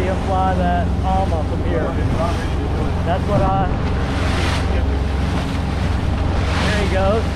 ability to fly that ALMA from here. That's what I... There he goes.